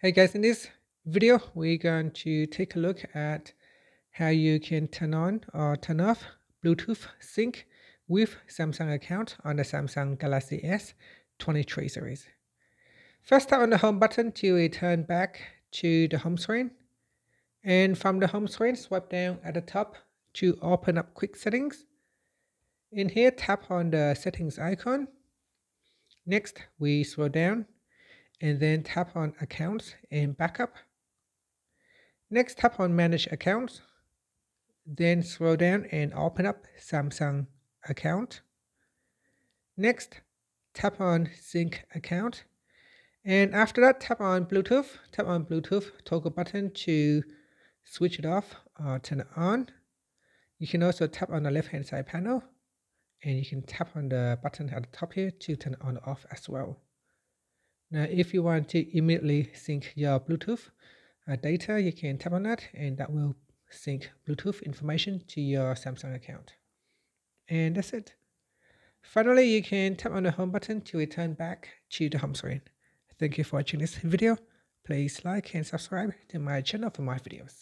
Hey guys, in this video, we're going to take a look at how you can turn on or turn off Bluetooth sync with Samsung account on the Samsung Galaxy S23 series. First tap on the home button to return back to the home screen. And from the home screen, swipe down at the top to open up quick settings. In here, tap on the settings icon. Next, we scroll down and then tap on accounts and backup. Next tap on manage accounts. Then scroll down and open up Samsung account. Next tap on sync account. And after that tap on Bluetooth. Tap on Bluetooth toggle button to switch it off or turn it on. You can also tap on the left hand side panel and you can tap on the button at the top here to turn on or off as well. Now, if you want to immediately sync your Bluetooth uh, data, you can tap on that and that will sync Bluetooth information to your Samsung account. And that's it. Finally, you can tap on the home button to return back to the home screen. Thank you for watching this video. Please like and subscribe to my channel for more videos.